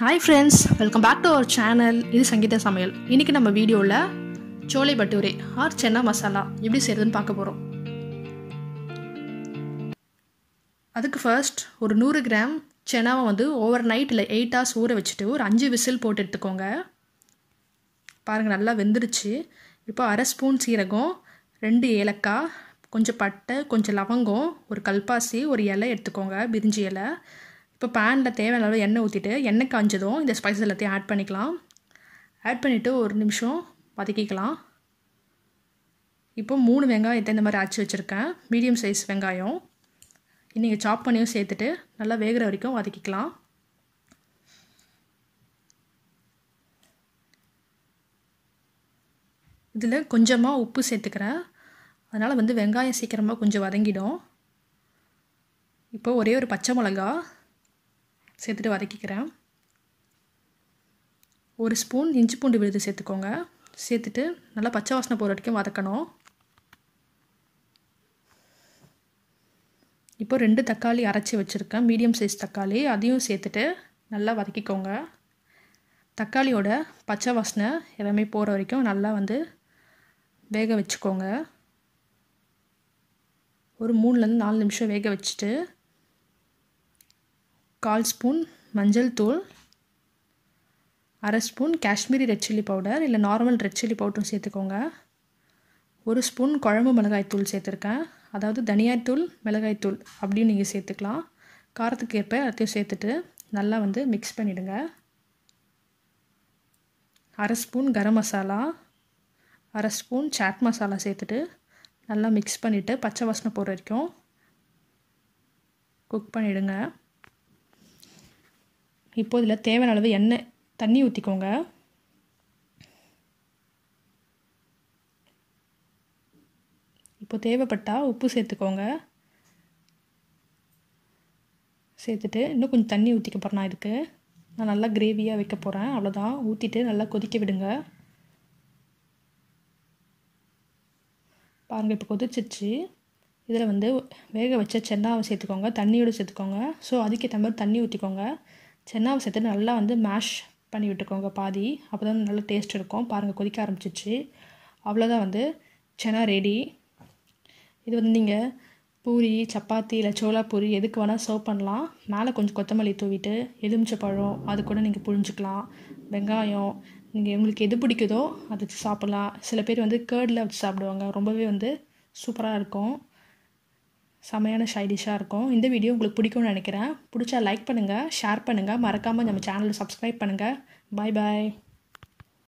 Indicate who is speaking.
Speaker 1: Hi friends welcome back to our channel இது சங்கீத சமையல். இன்றைக்கி நம்ம வீடியோவில் சோலை பட்டூரே ஆர் சென்னா மசாலா எப்படி செய்கிறதுன்னு பார்க்க போகிறோம் அதுக்கு ஃபர்ஸ்ட் ஒரு நூறு கிராம் செனாவை வந்து ஓவர் நைட் இல்லை எயிட் ஹவர்ஸ் ஊற வச்சுட்டு ஒரு அஞ்சு விசில் போட்டு எடுத்துக்கோங்க. பாருங்கள் நல்லா வெந்துருச்சு. இப்போ அரை ஸ்பூன் சீரகம் ரெண்டு ஏலக்காய் கொஞ்சம் பட்டை கொஞ்சம் லவங்கம் ஒரு கல்பாசி ஒரு இலை எடுத்துக்கோங்க பிரிஞ்சி இலை. இப்போ பேனில் தேவையான அளவு எண்ணெய் ஊற்றிட்டு எண்ணெய் காஞ்சதும் இந்த ஸ்பைசஸ் எல்லாத்தையும் ஆட் பண்ணிக்கலாம். ஆட் பண்ணிவிட்டு ஒரு நிமிஷம் வதக்கிக்கலாம். இப்போ மூணு வெங்காயத்தை இந்த மாதிரி அரைச்சி வச்சுருக்கேன். மீடியம் சைஸ் வெங்காயம். நீங்கள் சாப் பண்ணியும் சேர்த்துட்டு நல்லா வேகிற வரைக்கும் வதக்கிக்கலாம். இதில் கொஞ்சமாக உப்பு சேர்த்துக்கிறேன். அதனால் வந்து வெங்காயம் சீக்கிரமாக கொஞ்சம் வதங்கிடும். இப்போ ஒரே ஒரு பச்சை மிளகா சேர்த்துட்டு வதக்கிக்கிறேன். ஒரு ஸ்பூன் இஞ்சி பூண்டு விழுது சேர்த்துக்கோங்க. சேர்த்துட்டு நல்லா பச்சை வாசனை போகிற வரைக்கும் வதக்கணும். இப்போ ரெண்டு தக்காளி அரைச்சி வச்சுருக்கேன். மீடியம் சைஸ் தக்காளி. அதையும் சேர்த்துட்டு நல்லா வதக்கிக்கோங்க. தக்காளியோட பச்சை வாசனை எல்லாமே போகிற வரைக்கும் நல்லா வந்து வேக வச்சுக்கோங்க. ஒரு மூணுலேருந்து நாலு நிமிஷம் வேக வச்சுட்டு கால் ஸ்பூன் மஞ்சள் தூள் அரை spoon Kashmiri red chilli powder இல்லை நார்மல் ரெட் சில்லி பவுடரும் சேர்த்துக்கோங்க. ஒரு ஸ்பூன் குழம்பு மிளகாய் தூள் சேர்த்துருக்கேன். அதாவது தனியாத்தூள் மிளகாய்த்தூள் அப்படின்னு நீங்கள் சேர்த்துக்கலாம். காரத்துக்கு ஏற்ப எல்லாத்தையும் சேர்த்துட்டு நல்லா வந்து மிக்ஸ் பண்ணிவிடுங்க அரை ஸ்பூன் கரம் மசாலா அரை ஸ்பூன் சாட் மசாலா சேர்த்துட்டு நல்லா மிக்ஸ் பண்ணிவிட்டு பச்சை வாசனை போகிற வரைக்கும் குக் பண்ணிவிடுங்க இப்போ இதில் தேவையான அளவு எண்ணெய் தண்ணி ஊற்றிக்கோங்க. இப்போ தேவைப்பட்டால் உப்பு சேர்த்துக்கோங்க. சேர்த்துட்டு இன்னும் கொஞ்சம் தண்ணி ஊற்றிக்க போகிறேன் நான் இதுக்கு. நான் நல்லா கிரேவியாக வைக்க போகிறேன் அவ்வளோதான் ஊற்றிட்டு நல்லா கொதிக்க விடுங்க. பாருங்கள் இப்போ கொதிச்சிச்சு இதில் வந்து வேக வச்ச சென்னாவை சேர்த்துக்கோங்க. தண்ணியோடு சேர்த்துக்கோங்க. ஸோ அதுக்கேற்ற மாதிரி தண்ணி ஊற்றிக்கோங்க சென்னாவை சேர்த்து நல்லா வந்து மேஷ் பண்ணி விட்டுக்கோங்க பாதி. அப்போ தான் நல்லா டேஸ்ட் இருக்கும் பாருங்கள் கொதிக்க ஆரம்பிச்சிச்சு. அவ்வளோதான் வந்து சென்னா ரெடி இது வந்து நீங்கள் பூரி சப்பாத்தி இல்லை சோளா பூரி எதுக்கு வேணால் சர்வ் பண்ணலாம். மேலே கொஞ்சம் கொத்தமல்லி தூவிட்டு எலுமிச்சை பழம் அது கூட நீங்கள் புழிஞ்சிக்கலாம். வெங்காயம் நீங்கள் உங்களுக்கு எது பிடிக்குதோ அதை வச்சு சாப்பிட்லாம். சில பேர் வந்து கேர்டில் வச்சு சாப்பிடுவாங்க. ரொம்பவே வந்து சூப்பராக இருக்கும். செமையான ஷைடிஷாக இருக்கும். இந்த வீடியோ உங்களுக்கு பிடிக்கும்னு நினைக்கிறேன். பிடிச்சா லைக் பண்ணுங்கள் ஷேர் பண்ணுங்கள் மறக்காமல் நம்ம சேனலை சப்ஸ்கிரைப் பண்ணுங்கள் பாய் பாய்